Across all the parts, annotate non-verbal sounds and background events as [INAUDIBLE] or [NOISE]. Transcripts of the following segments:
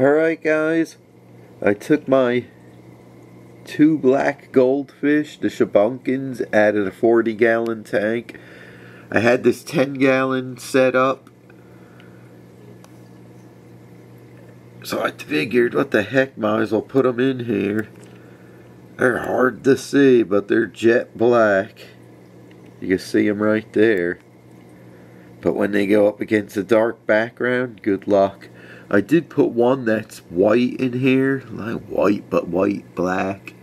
Alright guys, I took my two black goldfish, the Shubunkins, added a 40 gallon tank. I had this 10 gallon set up. So I figured, what the heck, might as well put them in here. They're hard to see, but they're jet black. You can see them right there. But when they go up against a dark background, good luck. I did put one that's white in here, like white but white black.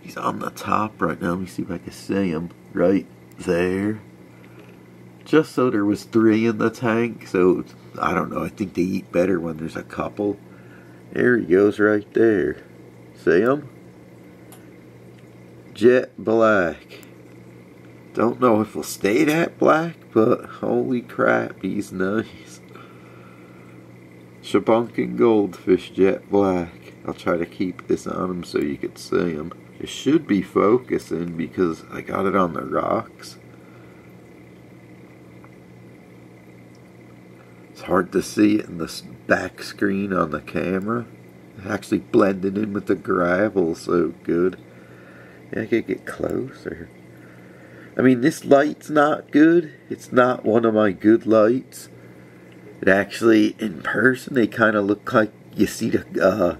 He's on the top right now. Let me see if I can see him right there. Just so there was three in the tank, so I don't know. I think they eat better when there's a couple. There he goes right there. See him? Jet black. Don't know if he'll stay that black, but holy crap, he's nice. Shubunkin Goldfish Jet Black. I'll try to keep this on him so you can see him. It should be focusing because I got it on the rocks. It's hard to see it in the back screen on the camera. Actually blended in with the gravel so good. Yeah, I could get closer. I mean, this light's not good. It's not one of my good lights. It actually, in person, they kind of look like you see the, uh,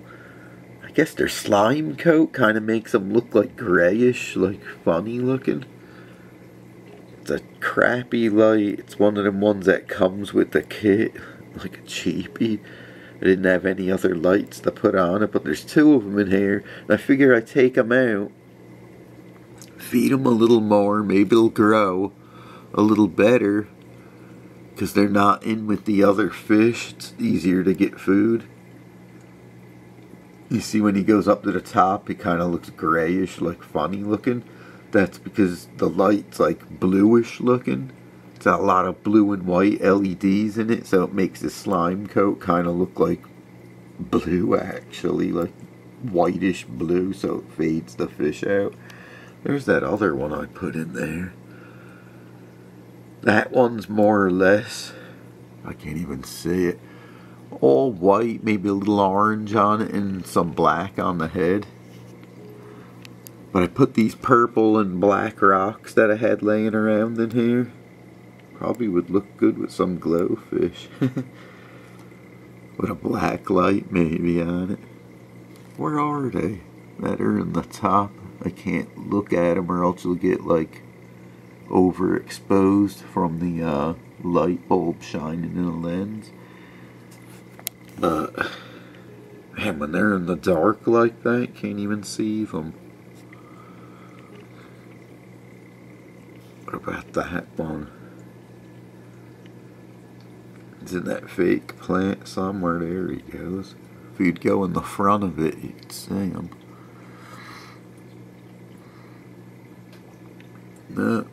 I guess their slime coat kind of makes them look like grayish, like funny looking. It's a crappy light. It's one of them ones that comes with the kit, [LAUGHS] like a cheapie. I didn't have any other lights to put on it, but there's two of them in here. And I figure I take them out, feed them a little more, maybe it'll grow a little better because they're not in with the other fish. It's easier to get food. You see when he goes up to the top, he kind of looks grayish, like funny looking. That's because the light's like bluish looking. It's got a lot of blue and white LEDs in it, so it makes the slime coat kind of look like blue actually, like whitish blue, so it fades the fish out. There's that other one I put in there. That one's more or less, I can't even see it, all white, maybe a little orange on it and some black on the head. But I put these purple and black rocks that I had laying around in here. Probably would look good with some GloFish. [LAUGHS] with a black light maybe on it. Where are they? That are in the top. I can't look at them or else you'll get like overexposed from the uh, light bulb shining in the lens. But, man, when they're in the dark like that, can't even see them. What about that one? It's in that fake plant somewhere. There he goes. If you'd go in the front of it, you'd see him. No,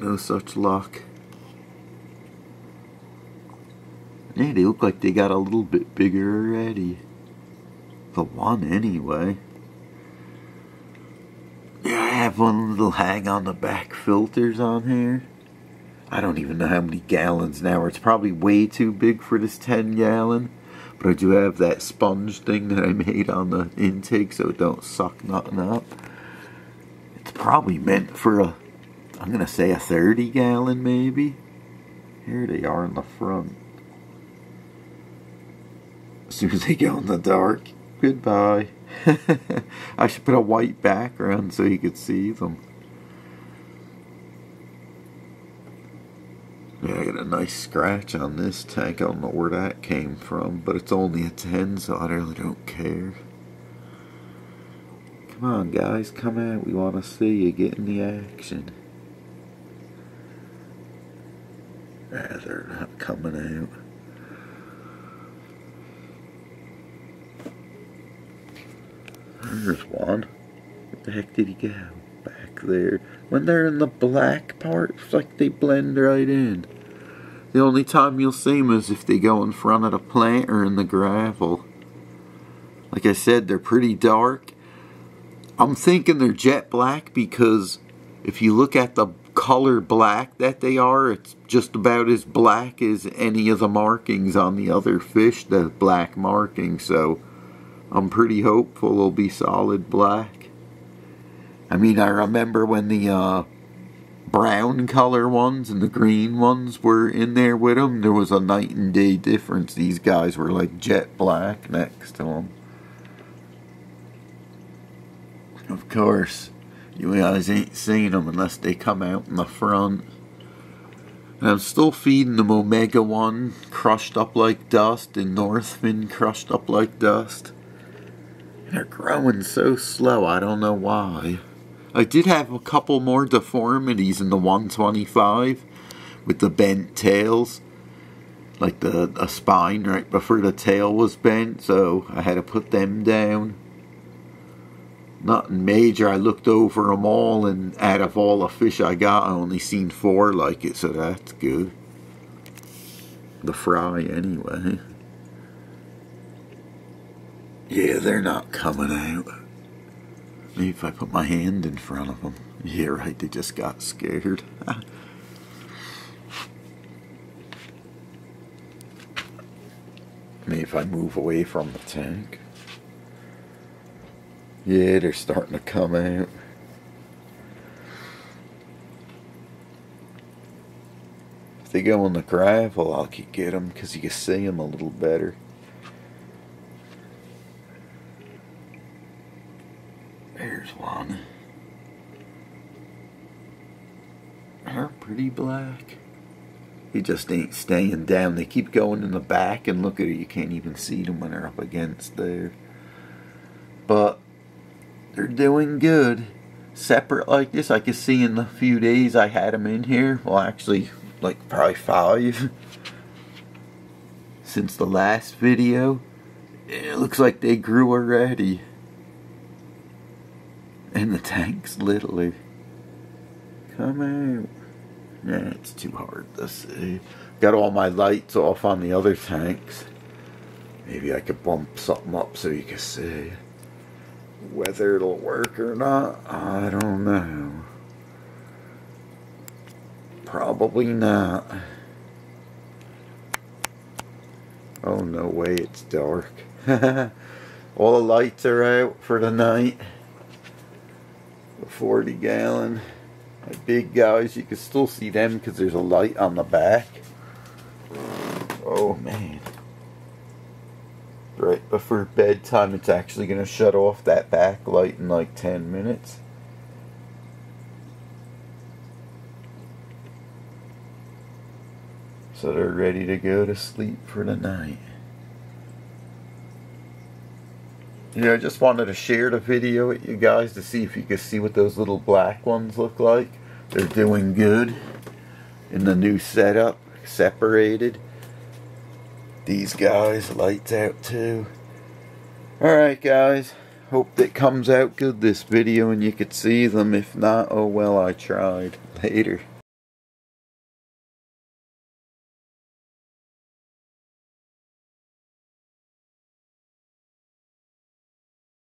no such luck. Yeah, they look like they got a little bit bigger already. The one, anyway. Yeah, I have one little hang on the back filters on here. I don't even know how many gallons now. It's probably way too big for this 10 gallon. But I do have that sponge thing that I made on the intake so it don't suck nothing up. It's probably meant for a I'm going to say a 30 gallon maybe. Here they are in the front. As soon as they go in the dark, goodbye. [LAUGHS] I should put a white background so you could see them. Yeah, I got a nice scratch on this tank. I don't know where that came from, but it's only a 10, so I really don't care. Come on, guys, come out. We want to see you get in the action. Ah, they're not coming out. There's one. Where the heck did he go? Back there. When they're in the black part, it's like they blend right in. The only time you'll see them is if they go in front of the plant or in the gravel. Like I said, they're pretty dark. I'm thinking they're jet black because if you look at the color black that they are. It's just about as black as any of the markings on the other fish, the black markings. So I'm pretty hopeful it'll be solid black. I mean, I remember when the uh, brown color ones and the green ones were in there with them. There was a night and day difference. These guys were like jet black next to them. Of course, you guys ain't seen them unless they come out in the front. And I'm still feeding them Omega 1 crushed up like dust and Northfin crushed up like dust. And they're growing so slow, I don't know why. I did have a couple more deformities in the 125 with the bent tails. Like the a spine right before the tail was bent, so I had to put them down nothing major. I looked over them all, and out of all the fish I got, I only seen four like it, so that's good. The fry, anyway. Yeah, they're not coming out. Maybe if I put my hand in front of them. Yeah, right, they just got scared. [LAUGHS] Maybe if I move away from the tank. Yeah, they're starting to come out. If they go on the gravel, I'll get them because you can see them a little better. There's one. They're pretty black. He just ain't staying down. They keep going in the back and look at it. You can't even see them when they're up against there. But they're doing good. Separate like this, I can see in the few days I had them in here. Well, actually, like probably five [LAUGHS] since the last video. It looks like they grew already. And the tank's literally. Come out. Yeah, it's too hard to see. Got all my lights off on the other tanks. Maybe I could bump something up so you can see. Whether it'll work or not, I don't know. Probably not. Oh, no way, it's dark. [LAUGHS] All the lights are out for the night. The 40 gallon. The big guys, you can still see them because there's a light on the back. Oh, man right before bedtime it's actually going to shut off that backlight in like 10 minutes. So they're ready to go to sleep for the night. Yeah, I just wanted to share the video with you guys to see if you could see what those little black ones look like. They're doing good in the new setup, separated these guys. Lights out too. Alright guys. Hope that comes out good this video and you could see them. If not, oh well I tried. [LAUGHS] Later.